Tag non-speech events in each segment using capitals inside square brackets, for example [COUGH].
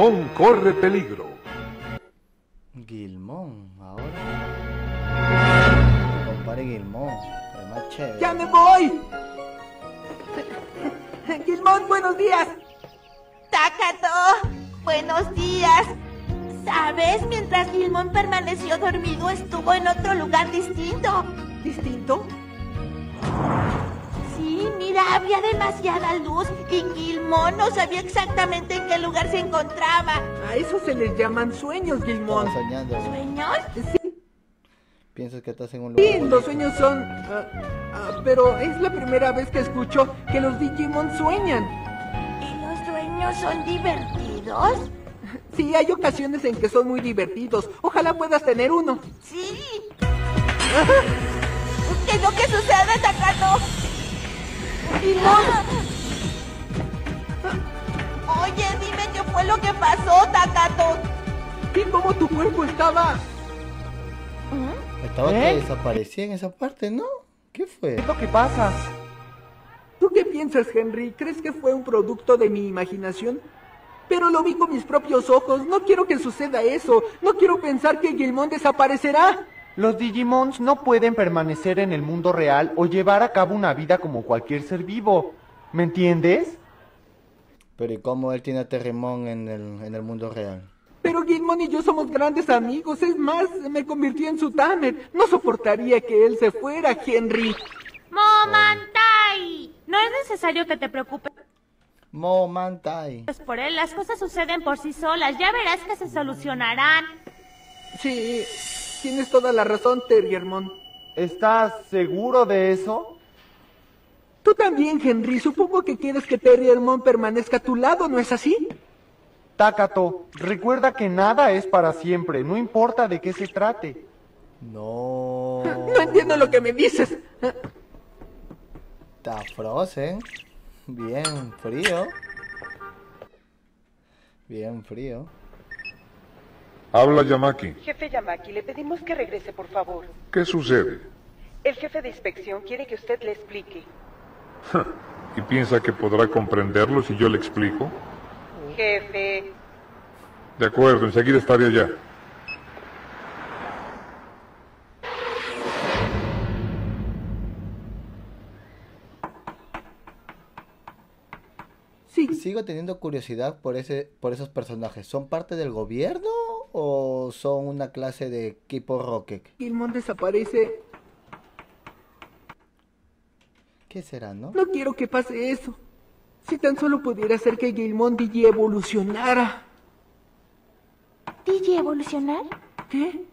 Gilmón corre peligro. Gilmón, ahora. Compadre Gilmón, el más chévere. ¡Ya me voy! Gilmón, buenos días. Takato, buenos días. ¿Sabes? Mientras Gilmón permaneció dormido, estuvo en otro lugar distinto. ¿Distinto? Sí, mira, había demasiada luz y Gilmón no sabía exactamente en qué lugar se encontraba. A eso se les llaman sueños, Gilmón. Estaba soñando. ¿Sueños? Piensas que estás en un lugar. Sí, los sueños son... ah, ah, pero es la primera vez que escucho que los Digimon sueñan. ¿Y los sueños son divertidos? [LAUGHS] Sí, hay ocasiones en que son muy divertidos. Ojalá puedas tener uno. Sí. ¿Qué es lo que sucede, Takato? Gilmón, Oye, dime qué fue lo que pasó, Takato. vi cómo tu cuerpo estaba... Estaba ¿Eh? que desaparecía en esa parte, ¿no? ¿Qué fue? ¿Qué es lo que pasa? ¿Tú qué piensas, Henry? ¿Crees que fue un producto de mi imaginación? Pero lo vi con mis propios ojos. No quiero que suceda eso. No quiero pensar que Gilmón desaparecerá. Los Digimons no pueden permanecer en el mundo real o llevar a cabo una vida como cualquier ser vivo. ¿Me entiendes? Pero ¿y cómo él tiene a Terremón en el, en el mundo real? Pero Gilmón y yo somos grandes amigos. Es más, me convirtió en su Tamer. No soportaría que él se fuera, Henry. Momantai. No es necesario que te preocupes Momantai. por él. Las cosas suceden por sí solas. Ya verás que se solucionarán. Sí, tienes toda la razón, Terriermon. ¿Estás seguro de eso? Tú también, Henry. Supongo que quieres que Terriermon permanezca a tu lado, ¿no es así? Takato, recuerda que nada es para siempre, no importa de qué se trate. No. No entiendo lo que me dices. Está frozen. Bien frío. Bien frío. Habla Yamaki. Jefe Yamaki, le pedimos que regrese, por favor. ¿Qué sucede? El jefe de inspección quiere que usted le explique. ¿Y piensa que podrá comprenderlo si yo le explico? Jefe, De acuerdo, enseguida estaré allá. Sí, Sigo teniendo curiosidad por ese, por esos personajes. ¿Son parte del gobierno o son una clase de equipo Rocket? Gilmón desaparece. ¿Qué será, no? No quiero que pase eso. Si tan solo pudiera hacer que Gilmón Digi evolucionara. ¿DJ evolucionar? ¿Qué?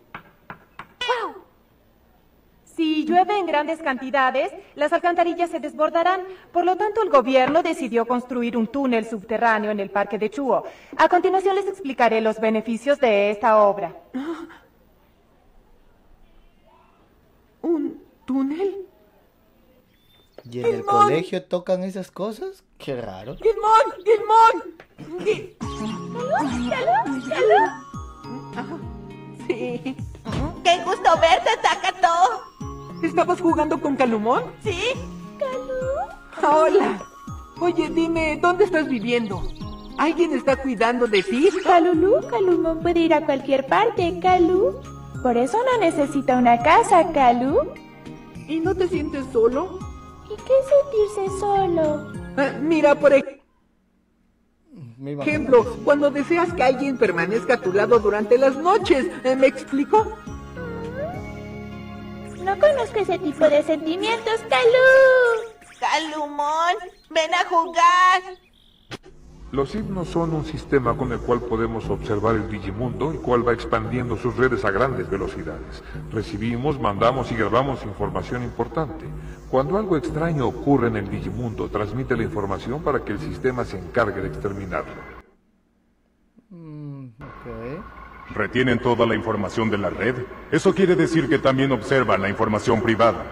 Si llueve en grandes cantidades, las alcantarillas se desbordarán. Por lo tanto, el gobierno decidió construir un túnel subterráneo en el parque de Chuo. A continuación les explicaré los beneficios de esta obra. [GASPS] ¿Un túnel? ¿Y en el colegio tocan esas cosas? Qué raro. ¡Gilmón! ¡Gilmón! Gi- Sí. ¡Qué gusto verte, Takato! ¿Estabas jugando con Calumón? ¿Sí? Hola. Oye, dime, ¿dónde estás viviendo? ¿Alguien está cuidando de ti? Calulú, Calumón puede ir a cualquier parte, Calú. Por eso no necesita una casa, Calú. ¿Y no te sientes solo? ¿Y qué sentirse solo? Ah, mira, por Me ejemplo, sí. cuando deseas que alguien permanezca a tu lado durante las noches. ¿eh, ¿Me explico? No conozco ese tipo de sentimientos, Calú. Calumón, ven a jugar. Los himnos son un sistema con el cual podemos observar el Digimundo, el cual va expandiendo sus redes a grandes velocidades. Recibimos, mandamos y grabamos información importante. Cuando algo extraño ocurre en el Digimundo, transmite la información para que el sistema se encargue de exterminarlo. Mm, ok. ¿Retienen toda la información de la red? Eso quiere decir que también observan la información privada.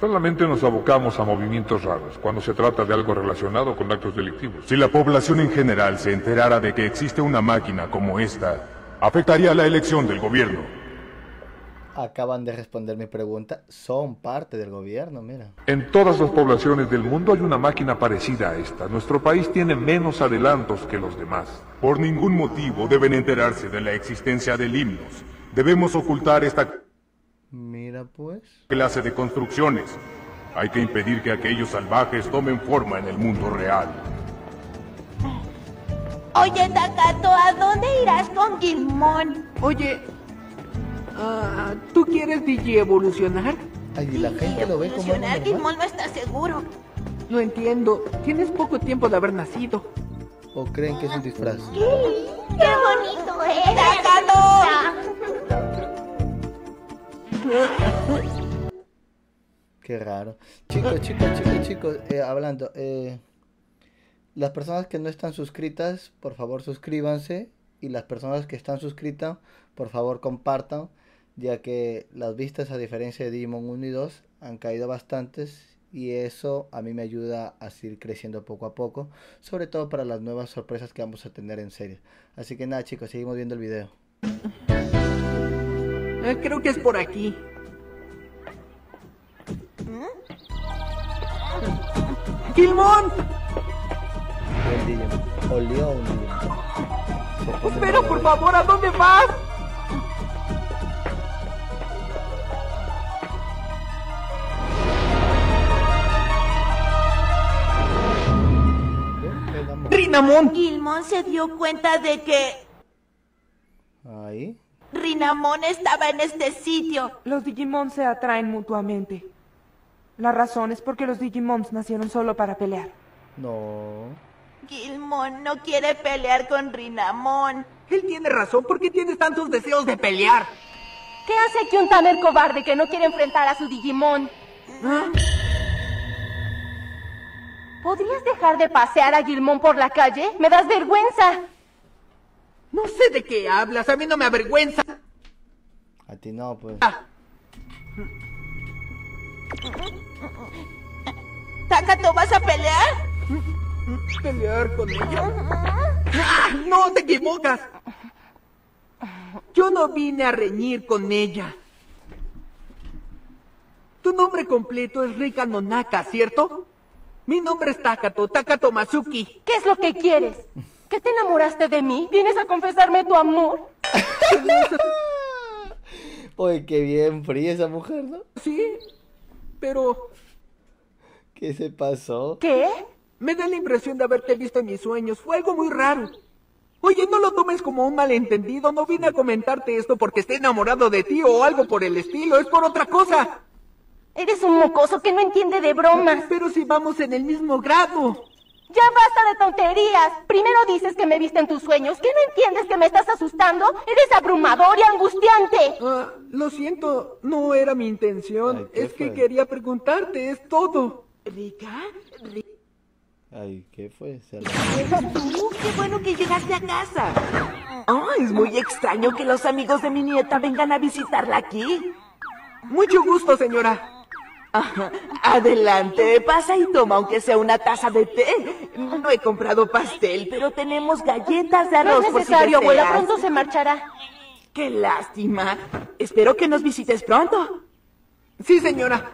Solamente nos abocamos a movimientos raros cuando se trata de algo relacionado con actos delictivos. Si la población en general se enterara de que existe una máquina como esta, afectaría la elección del gobierno. Acaban de responder mi pregunta. Son parte del gobierno, mira. En todas las poblaciones del mundo hay una máquina parecida a esta. Nuestro país tiene menos adelantos que los demás. Por ningún motivo deben enterarse de la existencia del himnos. Debemos ocultar esta Mira pues. clase de construcciones. Hay que impedir que aquellos salvajes tomen forma en el mundo real. Oye, Takato, ¿a dónde irás con Gilmón? Oye, ah, ¿tú quieres DJ evolucionar? Ay, y la gente lo ve como algo normal. No está seguro. Lo entiendo. Tienes poco tiempo de haber nacido. ¿O creen que es un disfraz? ¡Qué bonito es! Qué raro. Chicos, chicos, chicos, chicos, eh, hablando, eh, las personas que no están suscritas, por favor suscríbanse. Y las personas que están suscritas, por favor compartan, ya que las vistas, a diferencia de Digimon 1 y 2, han caído bastantes. Y eso a mí me ayuda a seguir creciendo poco a poco, sobre todo para las nuevas sorpresas que vamos a tener en serie. Así que nada, chicos, seguimos viendo el video. Eh, creo que es por aquí. ¡Gilmón! Buen Digimon. Olió un Digimon. Por ¿eh? favor, ¿a dónde vas? ¡Rinamón! Gilmón se dio cuenta de que Ahí. Rinamón estaba en este sitio. Los Digimon se atraen mutuamente. La razón es porque los Digimons nacieron solo para pelear. No. Gilmón no quiere pelear con Rinamón. Él tiene razón. ¿Por qué tienes tantos deseos de pelear? ¿Qué hace que un tamer cobarde que no quiere enfrentar a su Digimon? ¿Ah? ¿Podrías dejar de pasear a Gilmón por la calle? ¡Me das vergüenza! No sé de qué hablas. A mí no me avergüenza. A ti no, pues. Ah, ¿Takato vas a pelear? ¿Pelear con ella? ¡Ah! ¡No te equivocas! Yo no vine a reñir con ella. Tu nombre completo es Rika Nonaka, ¿cierto? Mi nombre es Takato, Takato Mazuki. ¿Qué es lo que quieres? ¿Que te enamoraste de mí? ¿Vienes a confesarme tu amor? [LAUGHS] Oye, qué bien fría esa mujer, ¿no? Sí, pero ¿Qué se pasó? ¿Qué? me da la impresión de haberte visto en mis sueños. Fue algo muy raro. Oye, no lo tomes como un malentendido. No vine a comentarte esto porque esté enamorado de ti o algo por el estilo. Es por otra cosa. Eres un mocoso que no entiende de bromas. Pero si vamos en el mismo grado. Ya basta de tonterías. Primero dices que me viste en tus sueños. ¿Que no entiendes que me estás asustando? Eres abrumador y angustiante. Ah, lo siento, no era mi intención. Ay, ¿qué es que quería preguntarte, es todo. ¿Rica? Ay, ¿qué fue? Se la- Tú, qué bueno que llegaste a casa. Ah, es muy extraño que los amigos de mi nieta vengan a visitarla aquí. Mucho gusto, señora. [LAUGHS] Adelante, pasa y toma aunque sea una taza de té. No he comprado pastel, pero tenemos galletas de No arroz es por si necesario, abuela. deseas. Pronto se marchará. Qué lástima. Espero que nos visites pronto. Sí, señora.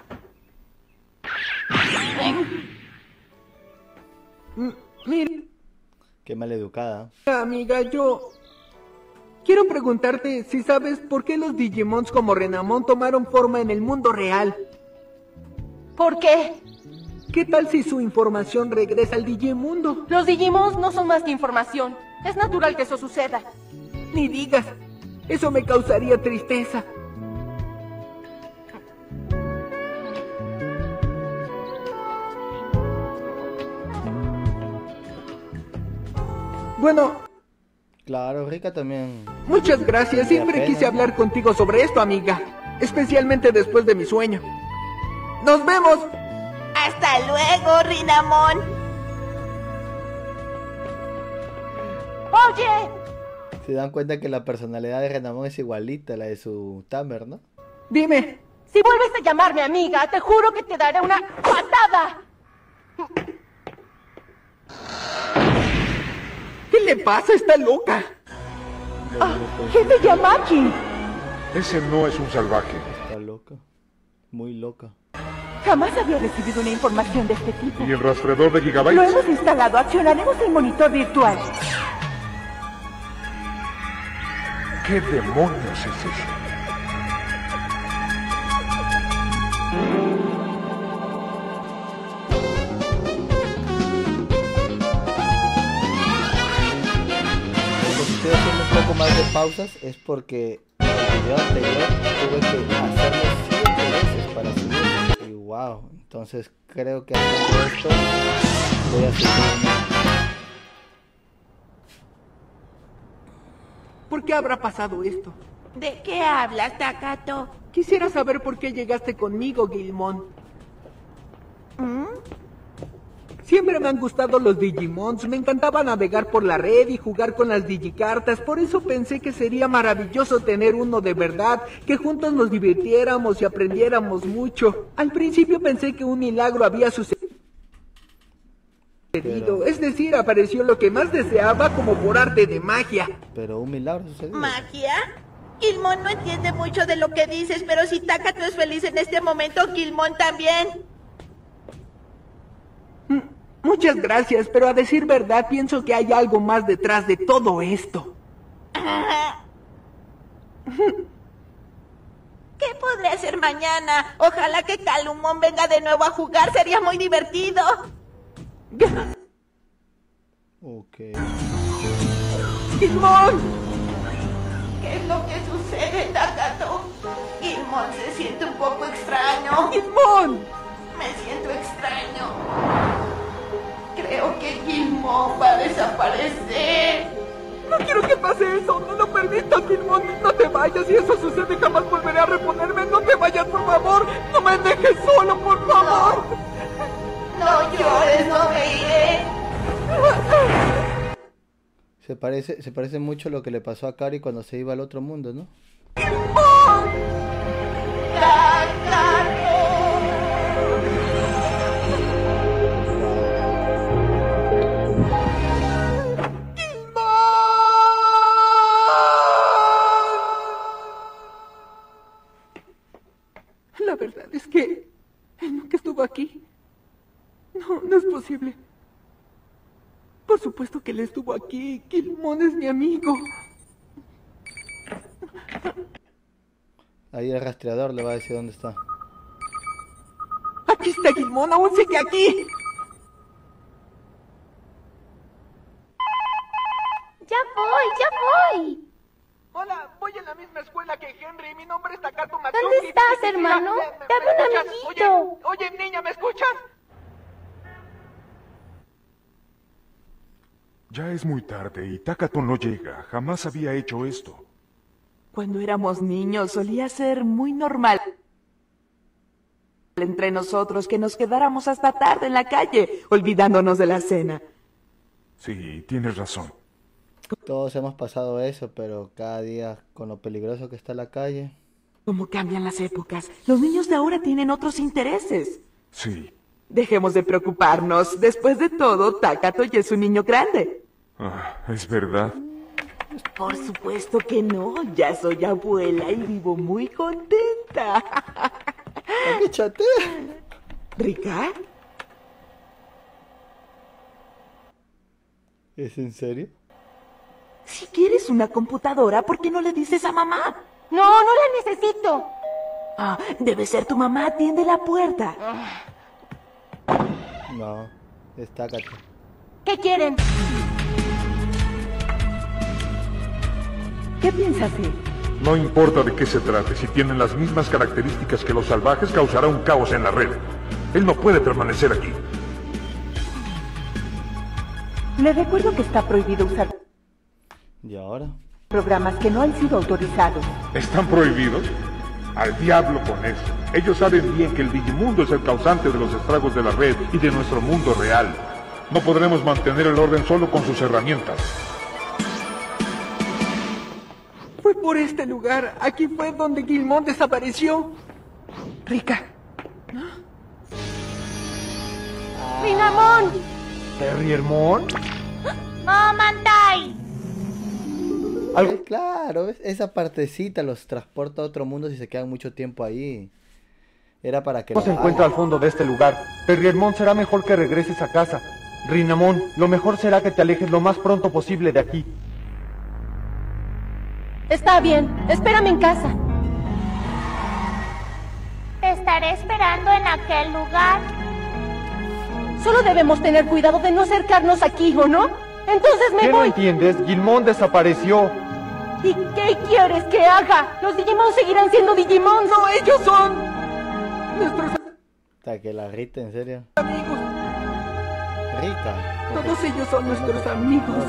Mm, Mira, Qué maleducada. amiga, yo quiero preguntarte si sabes por qué los Digimons como Renamon tomaron forma en el mundo real. ¿Por qué? ¿Qué tal si su información regresa al Digimundo? Los Digimons no son más que información. Es natural que eso suceda. Ni digas, eso me causaría tristeza. Bueno, Claro, Rica también. muchas gracias. Siempre quise hablar contigo sobre esto, amiga. Especialmente después de mi sueño. ¡Nos vemos! Hasta luego, Rinamón. Oye, Se dan cuenta que la personalidad de Renamón es igualita a la de su Tamer, ¿no? Dime. Si vuelves a llamarme amiga, te juro que te daré una patada. ¿Qué le pasa? Está loca. Ah, jefe Yamaki. Ese no es un salvaje. Está loca. Muy loca. Jamás había recibido una información de este tipo. ¿Y el rastreador de Lo gigabytes? hemos instalado. Accionaremos el monitor virtual. ¿Qué demonios es eso? Estoy haciendo un poco más de pausas es porque en el video anterior tuve que hacerlo siete veces para subir. Wow, entonces creo que haciendo esto voy a subir. ¿Por qué habrá pasado esto? ¿De qué hablas, Takato? Quisiera saber por qué llegaste conmigo, Gilmon. ¿Mm? Siempre me han gustado los Digimons, me encantaba navegar por la red y jugar con las Digicartas, por eso pensé que sería maravilloso tener uno de verdad, que juntos nos divirtiéramos y aprendiéramos mucho. Al principio pensé que un milagro había sucedido, es decir, apareció lo que más deseaba como por arte de magia. Pero un milagro sucedió. ¿Magia? Gilmon no entiende mucho de lo que dices, pero si Takato es feliz en este momento, Gilmon también. Muchas gracias, pero a decir verdad pienso que hay algo más detrás de todo esto. [LAUGHS] ¿Qué podré hacer mañana? Ojalá que Calumón venga de nuevo a jugar, sería muy divertido. [LAUGHS] Ok. ¡Gilmon! ¿Qué es lo que sucede, Takato? Gilmon se siente un poco extraño. ¡Gilmon! Gilmon va a desaparecer. No quiero que pase eso, no lo permitas, Gilmon. No te vayas, si eso sucede jamás volveré a reponerme. No te vayas, por favor. No me dejes solo, por favor. No llores, no me iré. Se parece, se parece mucho a lo que le pasó a Kari cuando se iba al otro mundo, ¿no? Que él nunca estuvo aquí. No, no es posible. Por supuesto que él estuvo aquí. Gilmon es mi amigo. Ahí el rastreador le va a decir dónde está. Aquí está Gilmon, aún sigue aquí. Ya voy, ya voy. Hola, voy en la misma escuela que Henry. Mi nombre es Takato Matsuki. ¿Dónde estás, Mira, hermano? ¿me- me- Dame me un escuchas? amiguito. Oye, oye, niña, ¿me escuchas? Ya es muy tarde y Takato no llega. Jamás había hecho esto. Cuando éramos niños solía ser muy normal entre nosotros que nos quedáramos hasta tarde en la calle, olvidándonos de la cena. Sí, tienes razón. Todos hemos pasado eso, pero cada día con lo peligroso que está la calle. ¿Cómo cambian las épocas? Los niños de ahora tienen otros intereses. Sí. Dejemos de preocuparnos. Después de todo, Takato ya es un niño grande. Ah, es verdad. Por supuesto que no. Ya soy abuela y vivo muy contenta. qué chate? ¿Rica? ¿Es en serio? Si quieres una computadora, ¿por qué no le dices a mamá? No, no la necesito. Ah, debe ser tu mamá. Atiende la puerta. No, estácate. ¿Qué quieren? ¿Qué piensas hacer? No importa de qué se trate, si tienen las mismas características que los salvajes, causará un caos en la red. Él no puede permanecer aquí. Le recuerdo que está prohibido usar ¿Y ahora? programas que no han sido autorizados. ¿Están prohibidos? Al diablo con eso. Ellos saben bien que el Digimundo es el causante de los estragos de la red y de nuestro mundo real. No podremos mantener el orden solo con sus herramientas. Por este lugar, aquí fue donde Gilmón desapareció. Rica. ¡Rinamón! ¿Terry Hermón? ¡Oh, Mantai! Eh, Claro, esa partecita los transporta a otro mundo si se quedan mucho tiempo ahí. Era para que... No se encuentra al fondo de este lugar. Terry Hermón será mejor que regreses a casa. Rinamón, lo mejor será que te alejes lo más pronto posible de aquí. Está bien, espérame en casa. Te estaré esperando en aquel lugar. Solo debemos tener cuidado de no acercarnos aquí, ¿o no? Entonces me ¿Qué no voy. entiendes? Gilmón desapareció. ¿Y qué quieres que haga? Los Digimon seguirán siendo Digimon. No, ellos son nuestros Hasta que la Rita, en serio. amigos. Rica. Todos ellos son nuestros amigos.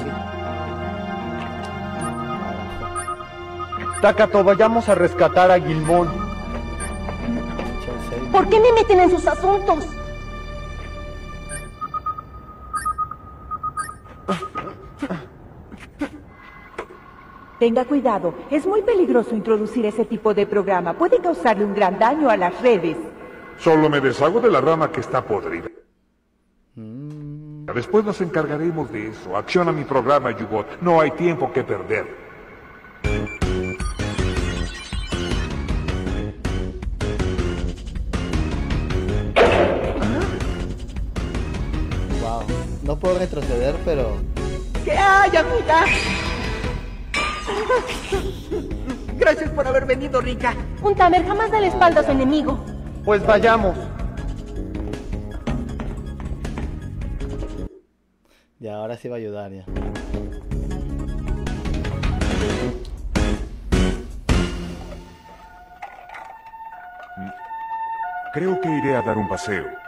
Takato, vayamos a rescatar a Gilmón. ¿Por qué me meten en sus asuntos? Tenga cuidado, es muy peligroso introducir ese tipo de programa. Puede causarle un gran daño a las redes. Solo me deshago de la rama que está podrida. Después nos encargaremos de eso. Acciona mi programa, Yugot. No hay tiempo que perder. No puedo retroceder, pero... ¿Qué hay, amiga? Gracias por haber venido, Rica. Un Tamer jamás da la espalda a su enemigo. Pues vayamos. Ya, ahora sí va a ayudar ya. Creo que iré a dar un paseo.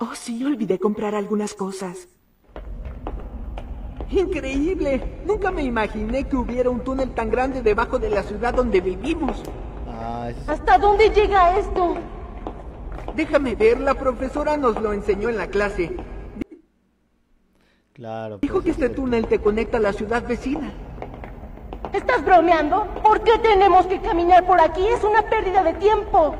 Oh, sí, olvidé comprar algunas cosas. Increíble. Nunca me imaginé que hubiera un túnel tan grande debajo de la ciudad donde vivimos. Ah, es- ¿Hasta dónde llega esto? Déjame ver, la profesora nos lo enseñó en la clase. Claro. Dijo pues, que este túnel te conecta a la ciudad vecina. ¿Estás bromeando? ¿Por qué tenemos que caminar por aquí? Es una pérdida de tiempo.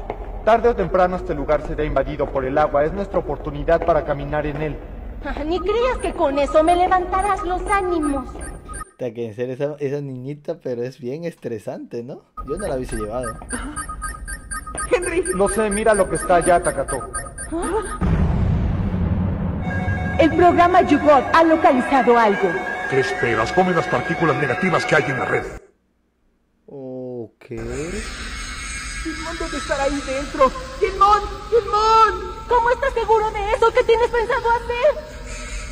Tarde o temprano este lugar será invadido por el agua. Es nuestra oportunidad para caminar en él. Ah, Ni creas que con eso me levantarás los ánimos. hasta que serio esa, esa niñita, pero es bien estresante, ¿no? Yo no la hubiese llevado. Henry. Lo sé, mira lo que está allá, Takato. El programa Yugot ha localizado algo. ¿Qué esperas? Come las partículas negativas que hay en la red. Ok. Gilmón debe estar ahí dentro. Gilmón, Gilmón. ¿Cómo estás seguro de eso? ¿Qué tienes pensado hacer?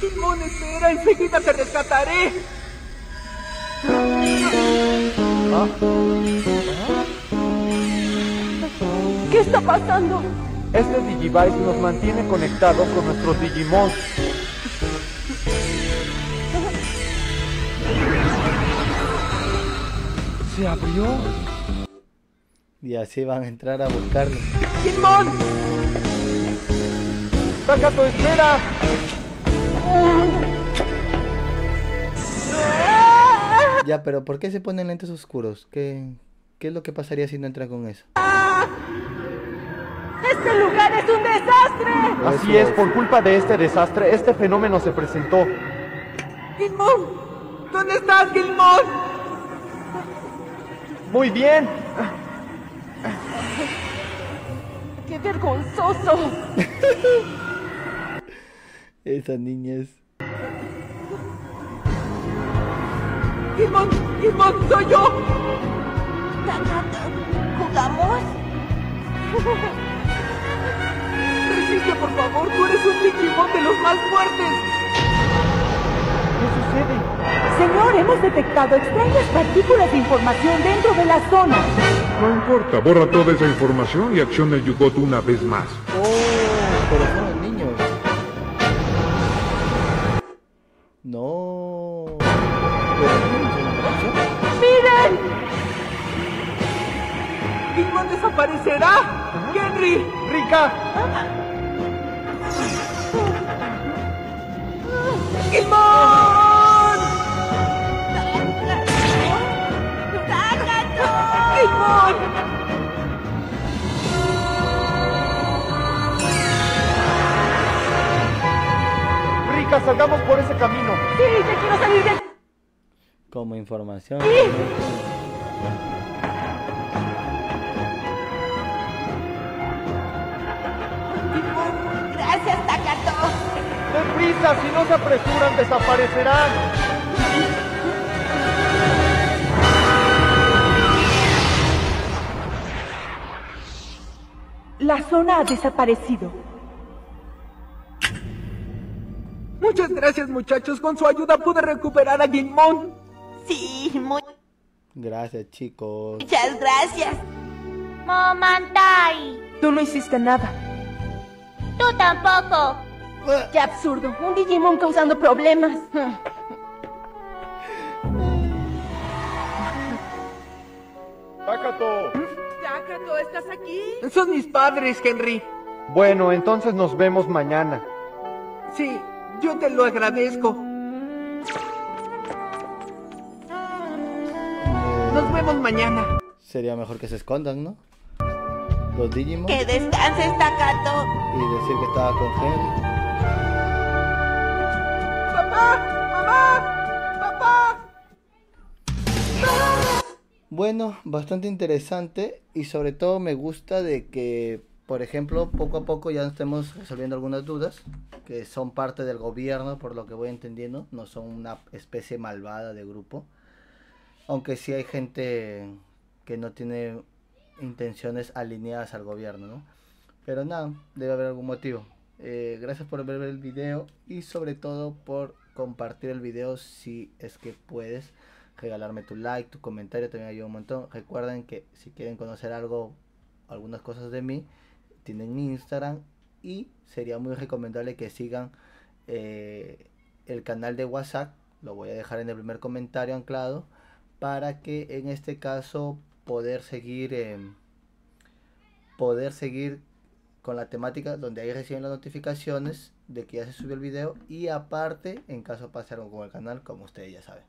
Gilmón, espera, enseguida te rescataré. ¿Qué está pasando? Este Digivice nos mantiene conectados con nuestros Digimon. Se abrió. Y así van a entrar a buscarlo. Gilmón. Takato, espera. Ya, pero ¿por qué se ponen lentes oscuros? ¿Qué, qué es lo que pasaría si no entran con eso? ¡Este lugar es un desastre! Así es, por culpa de este desastre, este fenómeno se presentó. Gilmón. ¿Dónde estás, Gilmón? Muy bien. Vergonzoso! [LAUGHS] Esa niña es... Gilmón, Gilmón, soy yo. ¿Jugamos? Resiste, por favor. Tú eres un Digimon de los más fuertes. Señor, hemos detectado extrañas partículas de información dentro de la zona. No importa, borra toda esa información y acciona el Yugot una vez más. ¡Oh! Pero son los niños. No. ¡Miren! Gilmón desaparecerá. Henry. ¡Rica! Gilmón. Salgamos por ese camino. Sí, ya quiero salir de... Como información. Gracias, Takato. ¡Deprisa! Si no se apresuran, desaparecerán. La zona ha desaparecido. Muchas gracias, muchachos. Con su ayuda pude recuperar a Gilmón. Sí, muy- Gracias, chicos. muchas gracias. Momantai. Tú no hiciste nada. Tú tampoco. Qué absurdo. Un Digimon causando problemas. ¡Takato! Takato, ¿estás aquí? Son mis padres, Henry. Bueno, entonces nos vemos mañana. Sí, yo te lo agradezco. Nos vemos mañana. Sería mejor que se escondan, ¿no? Los Digimon. Que descanses, Takato. Y decir que estaba con Henry. ¡Papá! ¡Mamá! ¡Papá! Bueno, bastante interesante y sobre todo me gusta de que, por ejemplo, poco a poco ya estemos resolviendo algunas dudas que son parte del gobierno, por lo que voy entendiendo, no son una especie malvada de grupo, aunque sí hay gente que no tiene intenciones alineadas al gobierno, ¿no? Pero nada, debe haber algún motivo. Eh, gracias por ver el video y sobre todo por compartir el video si es que puedes regalarme tu like, tu comentario también ayuda un montón. Recuerden que si quieren conocer algo, algunas cosas de mí, tienen Instagram y sería muy recomendable que sigan eh, el canal de WhatsApp. Lo voy a dejar en el primer comentario anclado para que en este caso poder seguir eh, poder seguir con la temática donde ahí reciben las notificaciones de que ya se subió el video y aparte en caso pase algo con el canal como ustedes ya saben.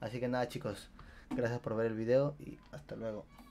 Así que nada chicos, gracias por ver el video y hasta luego.